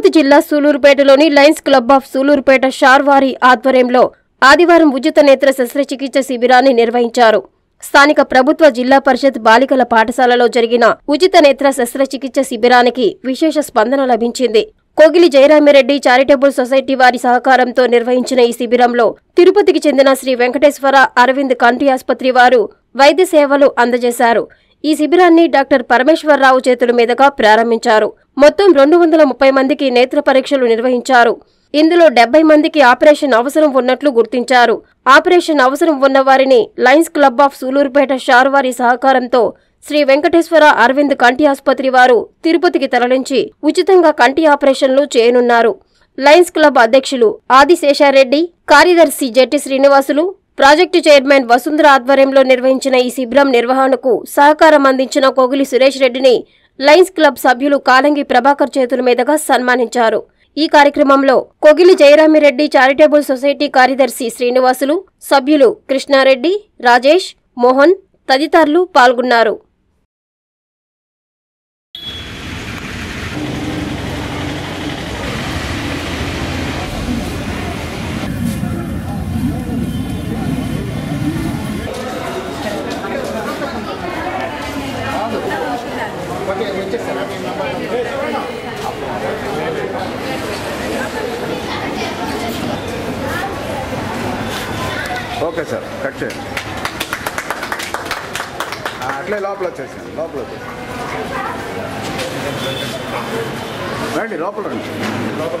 తిరుపతి జిల్లా సూలూరుపేటలోని lions club of Sullurpeta Sharvari ఆధ్వర్యంలో ఆదివారం ఉచిత నేత్ర శస్త్రచికిత్స శిబిరాన్ని నిర్వహించారు. స్థానిక ప్రభుత్వ జిల్లా పరిషత్ బాలికల పాఠశాలలో జరిగిన ఉచిత నేత్ర శస్త్రచికిత్స శిబిరానికి విశేష స్పందన లభించింది. కోగిలి జయరామిరెడ్డి చారిటబుల్ సొసైటీ వారి సహకారంతో నిర్వహించిన ఈ శిబిరంలో తిరుపతికి చెందిన శ్రీ వెంకటేశ్వర అరవింద్ కంటి ఆసుపత్రి వారు వైద్య సేవలు అందజేశారు. ఈ శిబిరాన్ని డాక్టర్ పరమేశ్వరరావు చేతుల మీదుగా ప్రారంభించారు. మొత్తం రెండు వందల ముప్పై మందికి నేత్ర పరీక్షలు నిర్వహించారు. ఇందులో డెబ్బై మందికి ఆపరేషన్ అవసరం ఉన్నట్లు గుర్తించారు. ఆపరేషన్ అవసరం ఉన్న వారిని lions club of Sullurpeta Sharvari సహకారంతో శ్రీ వెంకటేశ్వర అరవింద్ కంటి ఆసుపత్రి వారు తిరుపతికి తరలించి ఉచితంగా కంటి ఆపరేషన్లు చేయనున్నారు. లయన్స్ క్లబ్ అధ్యక్షులు ఆదిశేషారెడ్డి కార్యదర్శి జట్టి శ్రీనివాసులు ప్రాజెక్టు చైర్మన్ వసుంధర ఆధ్వర్యంలో నిర్వహించిన ఈ శిబిరం నిర్వహణకు సహకారం అందించిన కోగిలి సురేష్ రెడ్డిని లయన్స్ క్లబ్ సభ్యులు కాలంగి ప్రభాకర్ చేతుల మీదుగా సన్మానించారు. ఈ కార్యక్రమంలో కొగిలి జయరామిరెడ్డి చారిటబుల్ సొసైటీ కార్యదర్శి శ్రీనివాసులు సభ్యులు కృష్ణారెడ్డి రాజేష్ మోహన్ తదితరులు పాల్గొన్నారు. ఓకే సార్ కట్ చేయండి. అట్లే లోపల వచ్చేసాను లోపల వచ్చేసాను రండి లోపల రండి. లోపల